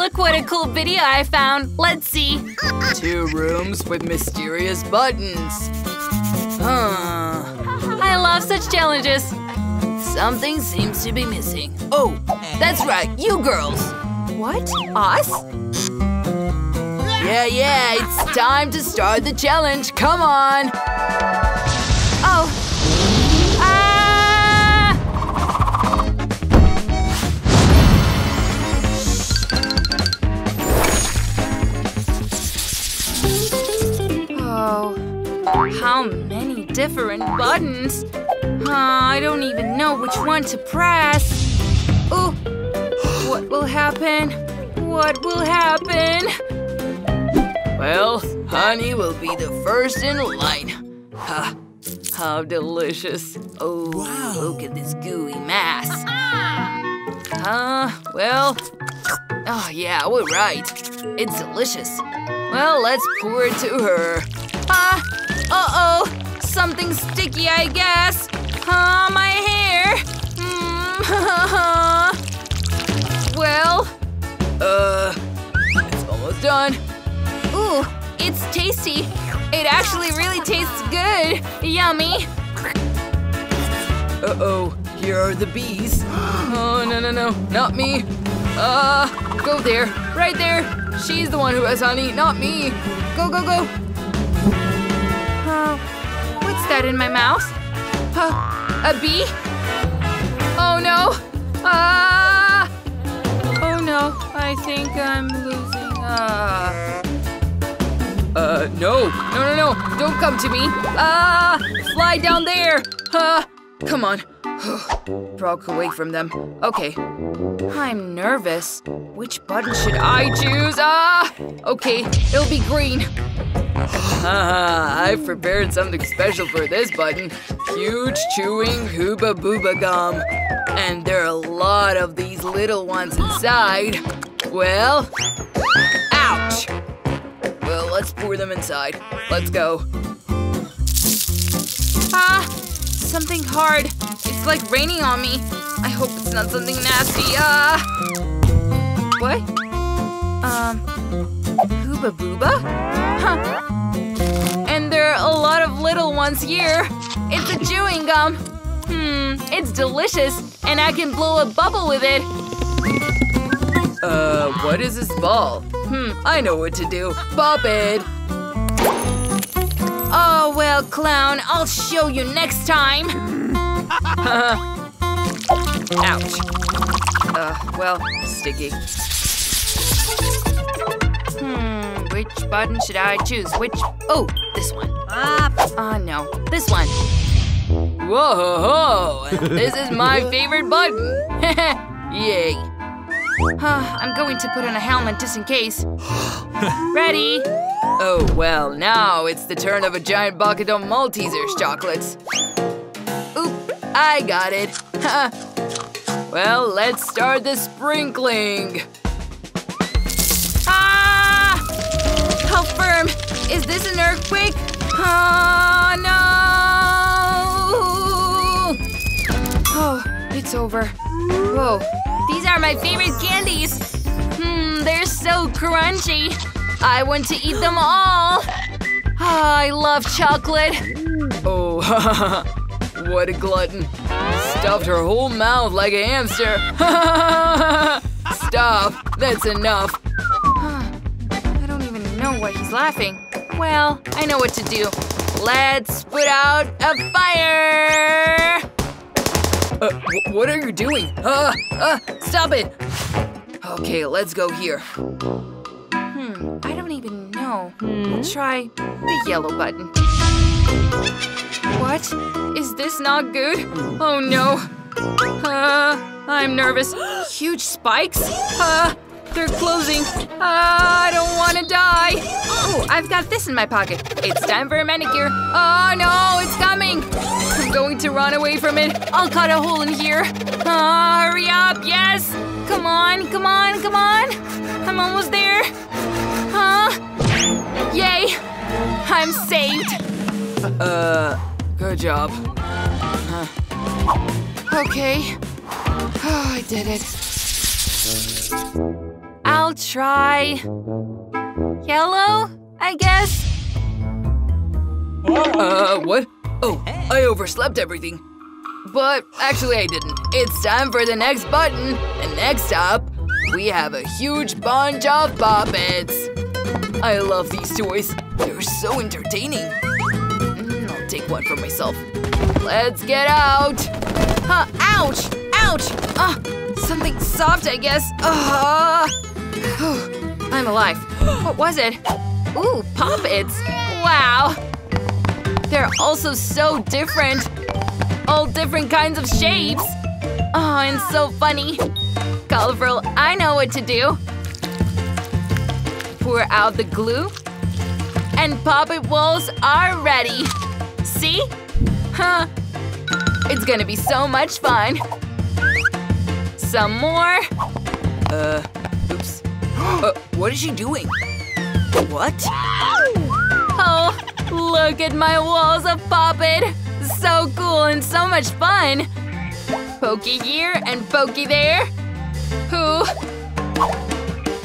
look what a cool video I found. Let's see. Two rooms with mysterious buttons. Huh. I love such challenges. Something seems to be missing. Oh, that's right, you girls. What? Us? Yeah, yeah, it's time to start the challenge. Come on. Buttons? Uh, I don't even know which one to press. Oh, what will happen? What will happen? Well, honey will be the first in line. Ha, how delicious. Oh, wow. look at this gooey mass. Uh, well, oh yeah, we're right. It's delicious. Well, let's pour it to her. Ah! Uh-oh! Something sticky, I guess. Ah, my hair. Mm. well, Uh, it's almost done. ooh, it's tasty. It actually really tastes good. Yummy. Uh-oh, here are the bees. Oh, no, no, no, not me. Uh, go there, right there. She's the one who has honey, not me. Go, go, go. Uh, that in my mouth? Uh, a bee? Oh no! Ah! Oh no, I think I'm losing. Ah. Uh, no, no, no, no, don't come to me. Ah, fly down there. Ah, come on. Broke away from them. Okay. I'm nervous. Which button should I choose? Ah! Okay, it'll be green. I've prepared something special for this button. Huge chewing Hubba Bubba gum. And there are a lot of these little ones inside. Well, ouch! Well, let's pour them inside. Let's go. Ah! Something hard. It's like raining on me. I hope it's not something nasty. Ah! What? Um. Hubba Bubba? Huh. Little ones here. It's a chewing gum. Hmm, it's delicious, and I can blow a bubble with it. Uh, what is this ball? Hmm, I know what to do. Pop it! Oh, well, clown, I'll show you next time. Ouch. Uh, well, sticky. Hmm, which button should I choose? Which? Oh, this one. Ah, uh, no, this one. Whoa, ho, ho. this is my favorite button. Yay. Uh, I'm going to put on a helmet just in case. Ready? Oh, well, now it's the turn of a giant bucket of Maltesers chocolates. Oop, I got it. well, let's start the sprinkling. Is this an earthquake? Ah, no! Oh, it's over. Whoa, these are my favorite candies. Hmm, they're so crunchy. I want to eat them all. Ah, I love chocolate. Oh, what a glutton. Stuffed her whole mouth like a hamster. Stop, that's enough. I don't even know why he's laughing. Well, I know what to do. Let's put out a fire! Uh, wh- what are you doing? Uh, uh, stop it! Okay, let's go here. Hmm, I don't even know. We'll try the yellow button. What? Is this not good? Oh no. Uh, I'm nervous. Huge spikes? Uh, they're closing. Uh, I don't want to die. Oh, I've got this in my pocket. It's time for a manicure. Oh no, it's coming. I'm going to run away from it. I'll cut a hole in here. Uh, hurry up, yes. Come on, come on, come on. I'm almost there. Huh? Yay! I'm saved. Uh, good job. Okay. Oh, I did it. I'll try yellow, I guess. Uh, what? Oh, I overslept everything. But actually, I didn't. It's time for the next button. And next up, we have a huge bunch of puppets. I love these toys. They're so entertaining. Mm, I'll take one for myself. Let's get out. Huh, ouch! Ouch! Ah, something soft, I guess. Ah. I'm alive. What was it? Ooh, puppets. Wow. They're also so different. All different kinds of shapes. Oh, and so funny. Colorful, I know what to do. Pour out the glue. And puppet walls are ready. See? Huh. It's gonna be so much fun. Some more. Uh. Uh, what is she doing? What? Oh, look at my walls of puppet. So cool and so much fun. Pokey here and pokey there. Who?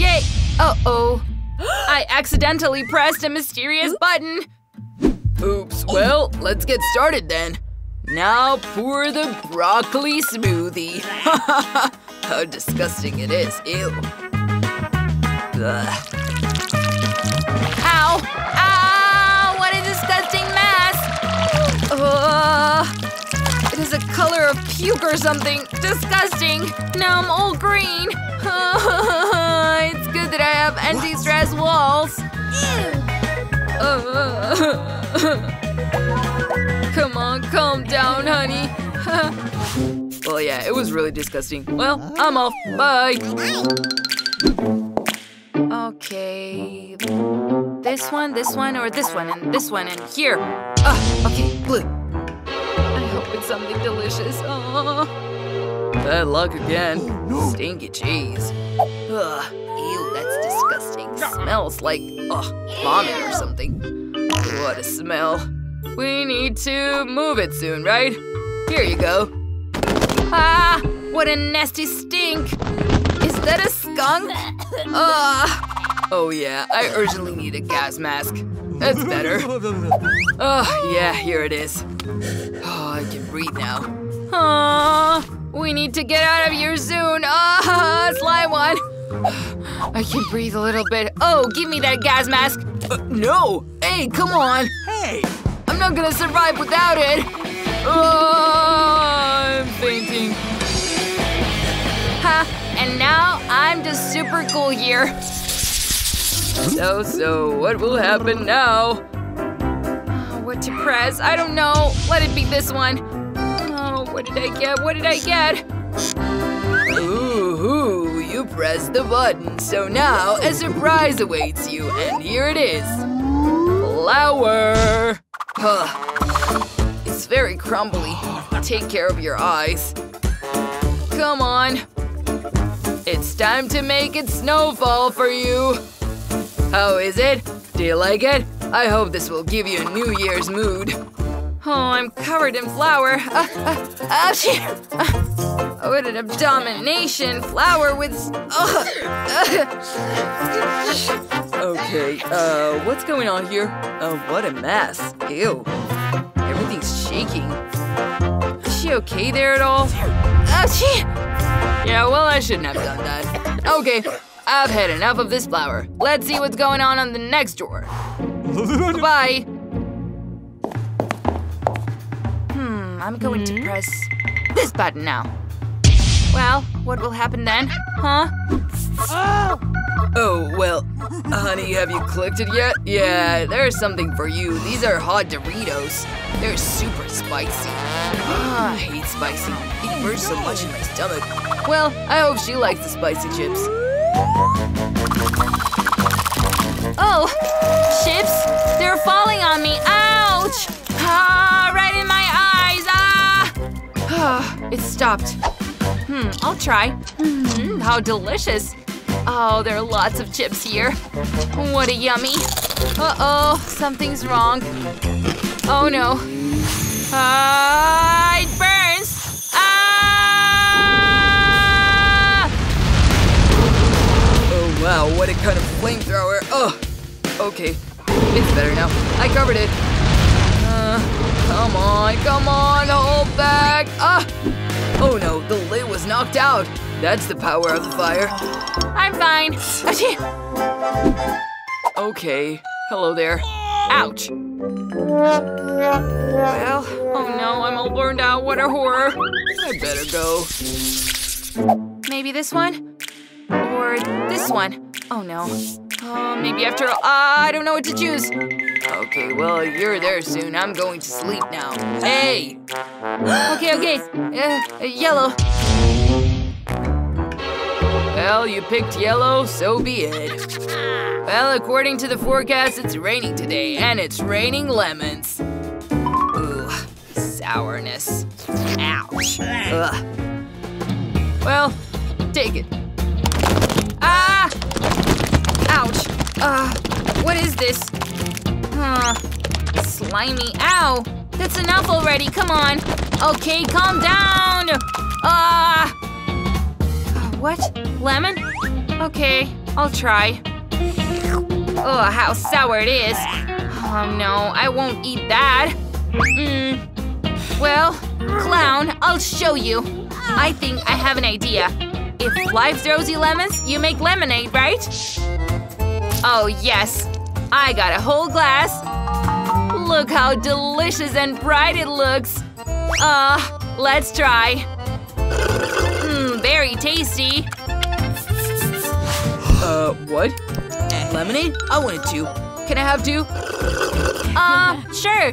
Yay! Uh-oh. I accidentally pressed a mysterious button. Oops, well, let's get started then. Now pour the broccoli smoothie. How disgusting it is, ew. Ugh. Ow! Ow! What a disgusting mess! Ugh. It is a color of puke or something. Disgusting. Now I'm all green. it's good that I have anti-stress walls. Come on, calm down, honey. Well, oh, yeah, it was really disgusting. Well, I'm off. Bye. Okay. This one, this one, or this one, and this one, and here. Ah, okay, blue. I hope it's something delicious. Oh. Bad luck again. Stinky cheese. Ugh, ew, that's disgusting. Smells like, ugh, vomit or something. What a smell. We need to move it soon, right? Here you go. Ah, what a nasty stink. Is that a skunk? Ah. Oh yeah, I urgently need a gas mask. That's better. Oh, yeah, here it is. Oh, I can breathe now. Ah, we need to get out of here soon. Ah, slime one. I can breathe a little bit. Oh, give me that gas mask. Uh, no! Hey, come on! Hey! I'm not gonna survive without it! Oh, I'm fainting. Ha, and now I'm just super cool here. So, oh, so, what will happen now? Oh, what to press? I don't know. Let it be this one. Oh, what did I get? What did I get? Ooh, ooh, you pressed the button, so now a surprise awaits you, and here it is. Flour! Huh. It's very crumbly. Take care of your eyes. Come on. It's time to make it snowfall for you. How is it? Do you like it? I hope this will give you a New Year's mood. Oh, I'm covered in flour. Ah, ah, shit. Ah, what an abomination. Flour with. Ugh. Okay, uh, what's going on here? Oh, what a mess. Ew. Everything's shaking. Is she okay there at all? Ah, shit! Yeah, well, I shouldn't have done that. Okay, I've had enough of this flour. Let's see what's going on on the next drawer. Bye. Hmm, I'm going to press this button now. Well, what will happen then? Huh? Oh, well, honey, have you clicked it yet? Yeah, there's something for you. These are hot Doritos. They're super spicy. Ah, I hate spicy. It burns so much in my stomach. Well, I hope she likes the spicy chips. Oh, chips! They're falling on me. Ouch! Ah, right in my eyes. Ah! it stopped. Hmm, I'll try. Hmm, how delicious. Oh, there are lots of chips here. What a yummy. Uh-oh, something's wrong. Oh no. Ah, Wow, what a kind of flamethrower. Ugh. Okay, it's better now. I covered it. Uh, come on, come on, hold back. Ah! Oh no, the lid was knocked out. That's the power of the fire. I'm fine. Okay, hello there. Ouch. Well, oh no, I'm all burned out. What a horror. I better go. Maybe this one? Or this one? Oh no. Uh, maybe after all, I don't know what to choose. Okay, well, you're there soon. I'm going to sleep now. Hey! Okay, okay. Uh, uh, yellow. Well, you picked yellow, so be it. Well, according to the forecast, it's raining today, and it's raining lemons. Ooh, sourness. Ouch. Ugh. Well, take it. Ouch. Uh, what is this? Huh. Slimy. Ow! That's enough already. Come on. Okay, calm down. Ah! Uh, what? Lemon? Okay, I'll try. Oh, how sour it is. Oh no, I won't eat that. Mm. Well, clown, I'll show you. I think I have an idea. If life throws you lemons, you make lemonade, right? Oh, yes. I got a whole glass. Look how delicious and bright it looks. Uh, let's try. Mmm, very tasty. Uh, what? Lemonade? I wanted two. Can I have two? Uh, sure.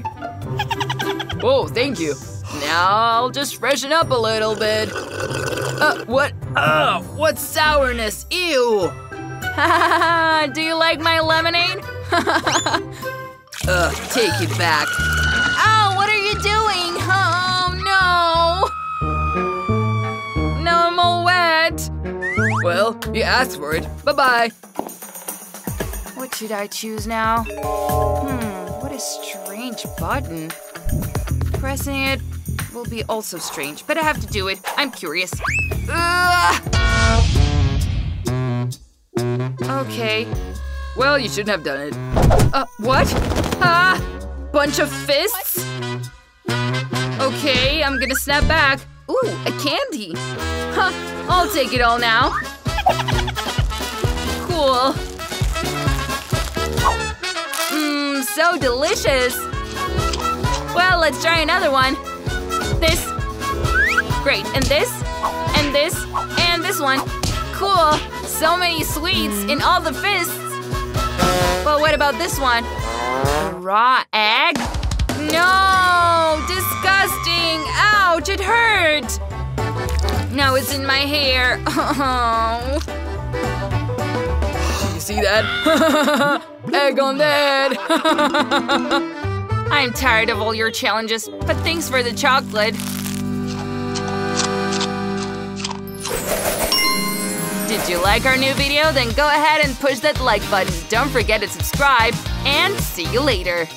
Oh, thank you. Now I'll just freshen up a little bit. Uh, what? Uh, what sourness? Ew! Do you like my lemonade? uh, take it back. Oh, what are you doing? Oh, no. No, I'm all wet. Well, you asked for it. Bye-bye. What should I choose now? Hmm, what a strange button. Pressing it will be also strange, but I have to do it. I'm curious. Ugh! Okay. Well, you shouldn't have done it. Uh, what? Ah! Bunch of fists? Okay, I'm gonna snap back. Ooh, a candy. Huh, I'll take it all now. Cool. Mmm, so delicious. Well, let's try another one. This. Great, and this, and this, and this one. Cool. So many sweets in all the fists. But what about this one? Raw egg? No! Disgusting! Ouch, it hurt! Now it's in my hair. Oh. You see that? Egg on that! I'm tired of all your challenges, but thanks for the chocolate. Did you like our new video? Then go ahead and push that like button. Don't forget to subscribe, and see you later.